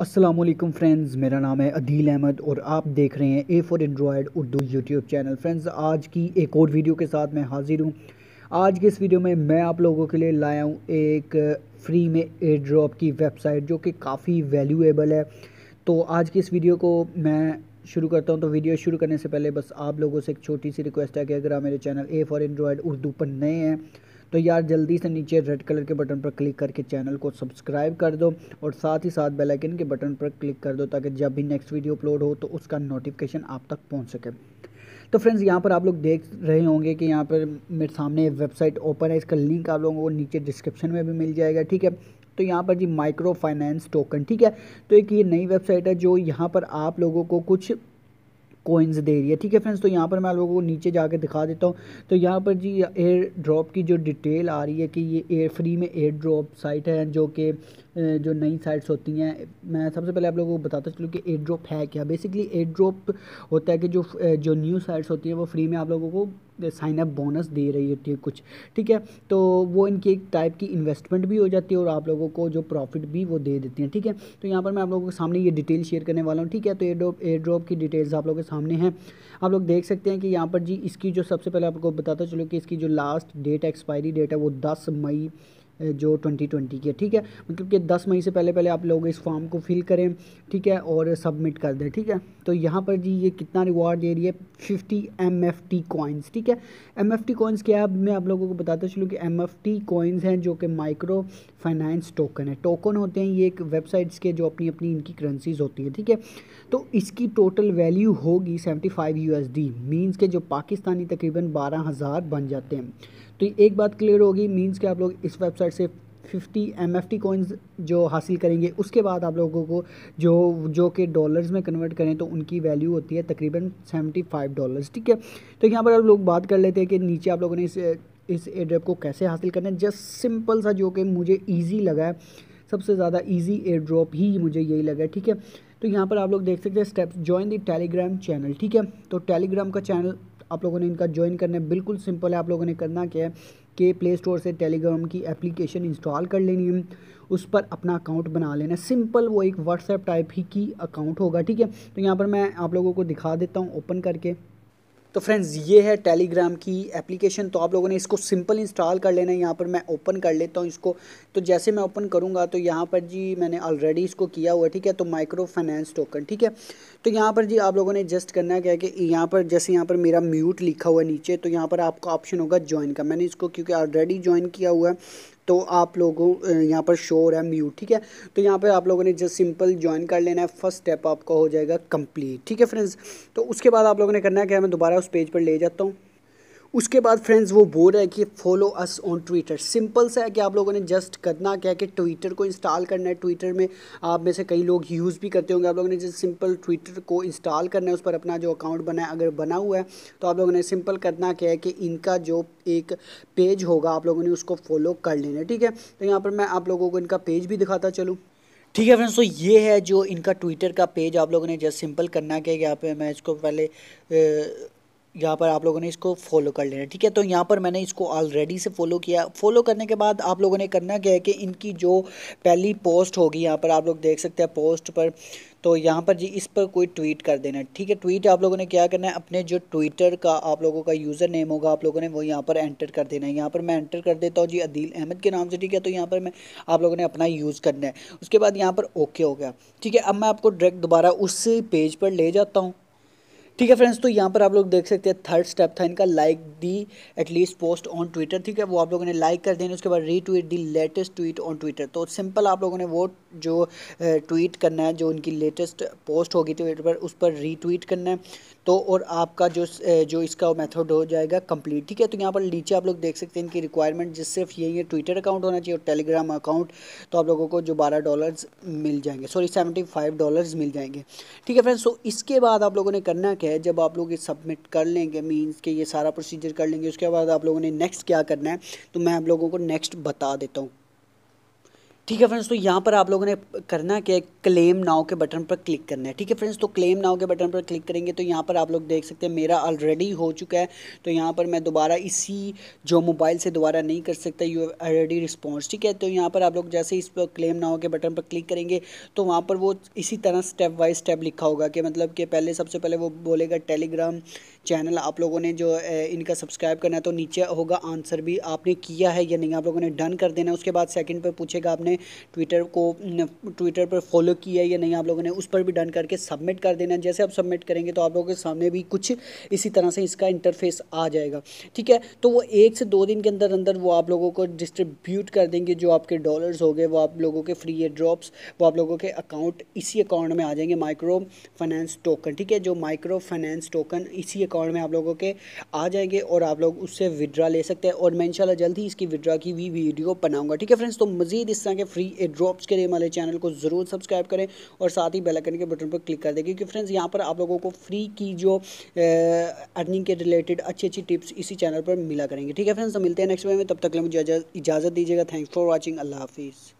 Aslam friends मेरा नाम है अदील अहमद और आप देख रहे हैं A for Android Urdu YouTube channel friends आज की एक और वीडियो के साथ मैं हाजिर हूँ। आज के इस वीडियो में मैं आप लोगों के लिए लाया हूँ एक फ्री में एयर ड्रॉप की वेबसाइट जो कि काफ़ी वैल्यूएबल है। तो आज की इस वीडियो को मैं शुरू करता हूँ। तो वीडियो शुरू करने से पहले बस आप लोगों से एक छोटी सी रिक्वेस्ट है कि अगर आप मेरे channel A for Android Urdu पर नए हैं तो यार जल्दी से नीचे रेड कलर के बटन पर क्लिक करके चैनल को सब्सक्राइब कर दो और साथ ही साथ बेल आइकन के बटन पर क्लिक कर दो ताकि जब भी नेक्स्ट वीडियो अपलोड हो तो उसका नोटिफिकेशन आप तक पहुँच सके। तो फ्रेंड्स यहाँ पर आप लोग देख रहे होंगे कि यहाँ पर मेरे सामने वेबसाइट ओपन है। इसका लिंक आप लोगों को नीचे डिस्क्रिप्शन में भी मिल जाएगा, ठीक है? तो यहाँ पर जी माइक्रो फाइनेंस टोकन ठीक है? तो एक ये नई वेबसाइट है जो यहाँ पर आप लोगों को कुछ कोइंस दे रही है। ठीक है फ्रेंड्स तो यहाँ पर मैं लोगों को नीचे जाके दिखा देता हूँ। तो यहाँ पर जी एयर ड्रॉप की जो डिटेल आ रही है कि ये एयर फ्री में एयर ड्रॉप साइट है, जो कि जो नई साइट्स होती हैं। मैं सबसे पहले आप लोगों को बताता चलूँ कि एयर ड्रॉप है क्या। बेसिकली एयर ड्रॉप होता है कि जो जो न्यू साइट्स होती हैं, वो फ्री में आप लोगों को साइन अप बोनस दे रही होती है कुछ, ठीक है? तो वो इनकी एक टाइप की इन्वेस्टमेंट भी हो जाती है और आप लोगों को जो प्रॉफिट भी वो दे देती हैं, ठीक है? तो यहाँ पर मैं आप लोगों के सामने ये डिटेल शेयर करने वाला हूँ, ठीक है? तो एयर ड्रॉप एयर ड्रॉप की डिटेल्स आप लोगों के सामने हैं। आप लोग देख सकते हैं कि यहाँ पर जी इसकी जो सबसे पहले आपको बताता चलो कि इसकी जो लास्ट डेट एक्सपायरी डेट है वो दस मई जो 2020 की है, ठीक है? मतलब कि 10 मई से पहले पहले आप लोग इस फॉर्म को फिल करें, ठीक है? और सबमिट कर दें, ठीक है? तो यहाँ पर जी ये कितना रिवार्ड दे रही है? 50 एम एफ़ टी कॉइन्स ठीक है? एम एफ़ टी कॉइन्स क्या है? मैं आप लोगों को बताता चलूँ कि एम एफ़ टी कॉइन्स हैं जो कि माइक्रो फाइनेंस टोकन है। टोकन होते हैं ये एक वेबसाइट्स के जो अपनी अपनी इनकी करेंसीज होती है, ठीक है? तो इसकी टोटल वैल्यू होगी seventy five U S D means के जो पाकिस्तानी तकरीबन बारह हज़ार बन जाते हैं। तो एक बात क्लियर होगी मीन्स के आप लोग इस वेबसाइट से 50 एम एफ़ टी जो हासिल करेंगे, उसके बाद आप लोगों को जो जो कि डॉलर्स में कन्वर्ट करें तो उनकी वैल्यू होती है तकरीबन 75 डॉलर्स ठीक है? तो यहाँ पर आप लोग बात कर लेते हैं कि नीचे आप लोगों ने इस इस एड्रेप को कैसे हासिल करना है। जस्ट सिंपल सा जो कि मुझे ईजी लगा है, सबसे ज़्यादा ईजी एयर ड्रॉप ही मुझे यही लगा ठीक है? तो यहाँ पर आप लोग देख सकते हैं steps join the Telegram channel ठीक है? तो टेलीग्राम का चैनल आप लोगों ने इनका ज्वाइन करना है, बिल्कुल सिंपल है, आप लोगों ने करना क्या है? कि प्ले स्टोर से टेलीग्राम की एप्लीकेशन इंस्टॉल कर लेनी है। उस पर अपना अकाउंट बना लेना। सिंपल वो एक व्हाट्सएप टाइप ही की अकाउंट होगा, ठीक है? तो यहाँ पर मैं आप लोगों को दिखा देता हूँ ओपन करके। तो फ्रेंड्स ये है टेलीग्राम की एप्लीकेशन तो आप लोगों ने इसको सिंपल इंस्टॉल कर लेना है। यहाँ पर मैं ओपन कर लेता हूँ इसको। तो जैसे मैं ओपन करूँगा तो यहाँ पर जी मैंने ऑलरेडी इसको किया हुआ ठीक है? तो माइक्रो फाइनेंस टोकन ठीक है? तो यहाँ पर जी आप लोगों ने जस्ट करना है क्या कि यहाँ पर जैसे यहाँ पर मेरा म्यूट लिखा हुआ है नीचे तो यहाँ पर आपका ऑप्शन होगा ज्वाइन का। मैंने इसको क्योंकि ऑलरेडी ज्वाइन किया हुआ है तो आप लोगों यहाँ पर शो हो रहा है म्यूट ठीक है? तो यहाँ पर आप लोगों ने जस्ट सिंपल ज्वाइन कर लेना है। फ़र्स्ट स्टेप आपका हो जाएगा कंप्लीट ठीक है फ्रेंड्स तो उसके बाद आप लोगों ने करना है क्या मैं दोबारा उस पेज पर ले जाता हूँ। उसके बाद फ्रेंड्स वो बोल रहा है कि follow us on Twitter simple सा है कि आप लोगों ने जस्ट करना क्या है कि ट्विटर को इंस्टॉल करना है. ट्विटर में आप में से कई लोग यूज़ भी करते होंगे. आप लोगों ने जस्ट सिंपल ट्विटर को इंस्टॉल करना है, उस पर अपना जो अकाउंट बना है, अगर बना हुआ है तो आप लोगों ने सिंपल करना क्या है कि इनका जो एक पेज होगा, आप लोगों ने उसको फॉलो कर लेना है. ठीक है? तो यहाँ पर मैं आप लोगों को इनका पेज भी दिखाता चलूँ. ठीक है फ्रेंड्स तो ये है जो इनका ट्विटर का पेज आप लोगों ने जस्ट सिंपल करना क्या है यहाँ पे मैं इसको पहले यहाँ पर आप लोगों ने इसको फॉलो कर लेना ठीक है? तो यहाँ पर मैंने इसको ऑलरेडी से फॉलो किया। फॉलो करने के बाद आप लोगों ने करना क्या है कि इनकी जो पहली पोस्ट होगी, यहाँ पर आप लोग देख सकते हैं पोस्ट पर तो यहाँ पर जी इस पर कोई ट्वीट कर देना ठीक है? ट्वीट आप लोगों ने क्या करना है? अपने जो ट्विटर का आप लोगों का यूज़र नेम होगा, आप लोगों ने वो यहाँ पर एंटर कर देना है। यहाँ पर मैं एंटर कर देता हूँ जी अदील अहमद के नाम से, ठीक है? तो यहाँ पर मैं, आप लोगों ने अपना यूज़ करना है। उसके बाद यहाँ पर ओके हो गया, ठीक है? अब मैं आपको डायरेक्ट दोबारा उस पेज पर ले जाता हूँ। ठीक है फ्रेंड्स तो यहाँ पर आप लोग देख सकते हैं थर्ड स्टेप था इनका like the at least post on Twitter ठीक है? वो आप लोगों ने लाइक कर देने, उसके बाद retweet the latest tweet on Twitter तो सिंपल आप लोगों ने वो जो ट्वीट करना है, जो उनकी लेटेस्ट पोस्ट होगी ट्विटर पर, उस पर रीट्वीट करना है। तो और आपका जो जो इसका मेथड हो जाएगा कंप्लीट ठीक है तो यहाँ पर नीचे आप लोग देख सकते हैं इनकी रिक्वायरमेंट जिस सिर्फ़ यही है ट्विटर अकाउंट होना चाहिए और टेलीग्राम अकाउंट तो आप लोगों को जो बारह डॉलर्स मिल जाएँगे। सॉरी सेवेंटी फाइव डॉलर्स मिल जाएँगे। ठीक है फ्रेंड्स तो इसके बाद आप लोगों ने करना क्या है? जब आप लोग ये सबमिट कर लेंगे मीन्स के ये सारा प्रोसीजर कर लेंगे, उसके बाद आप लोगों ने नेक्स्ट क्या करना है? तो मैं आप लोगों को नेक्स्ट बता देता हूँ। ठीक है फ्रेंड्स तो यहाँ पर आप लोगों ने करना क्या क्लेम नाउ के बटन पर क्लिक करना है। ठीक है फ्रेंड्स तो क्लेम नाउ के बटन पर क्लिक करेंगे तो यहाँ पर आप लोग देख सकते हैं, मेरा ऑलरेडी हो चुका है। तो यहाँ पर मैं दोबारा इसी जो मोबाइल से दोबारा नहीं कर सकता यू ऑलरेडी रिस्पॉन्स ठीक है तो यहाँ पर आप लोग जैसे इस पर क्लेम नाव के बटन पर क्लिक करेंगे तो वहाँ पर वो इसी तरह स्टेप बाई स्टेप लिखा होगा कि मतलब कि पहले सबसे पहले वो बोलेगा टेलीग्राम चैनल आप लोगों ने जो इनका सब्सक्राइब करना है तो नीचे होगा आंसर भी आपने किया है या नहीं, आप लोगों ने डन कर देना उसके बाद सेकेंड पर पूछेगा आपने ट्विटर को ट्विटर पर फॉलो किया या नहीं, आप लोगों ने उस पर भी डन करके सबमिट कर देना। जैसे आप सबमिट करेंगे तो आप लोगों के सामने भी कुछ इसी तरह से इसका इंटरफेस आ जाएगा। ठीक है? तो वो एक से दो दिन के अंदर अंदर वो आप लोगों को डिस्ट्रीब्यूट कर देंगे जो आपके डॉलर्स हो गए, वो आप लोगों के फ्री एयर ड्रॉप्स वो आप लोगों के अकाउंट इसी अकाउंट में आ जाएँगे माइक्रो फाइनेंस टोकन ठीक है? जो माइक्रो फाइनेंस टोकन इसी अकाउंट में आप लोगों के आ जाएँगे और आप लोग उससे विड्रा ले सकते हैं और मैं इंशाल्लाह जल्द ही इसकी विड्रा की भी वीडियो बनाऊँगा। ठीक है फ्रेंड्स तो मज़ीद इस तरह के फ्री ए ड्रॉप्स के लिए हमारे चैनल को ज़रूर सब्सक्राइब करें और साथ ही बेलकन के बटन पर क्लिक कर दें, क्योंकि फ्रेंड्स यहाँ पर आप लोगों को फ्री की जो अर्निंग के रिलेटेड अच्छी अच्छी टिप्स इसी चैनल पर मिला करेंगे। ठीक है फ्रेंड्स तो मिलते हैं नेक्स्ट वीडियो में, तब तक मुझे इजाज़त दीजिएगा। थैंक्स फॉर वॉचिंग अल्लाह हाफिज़।